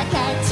I can't.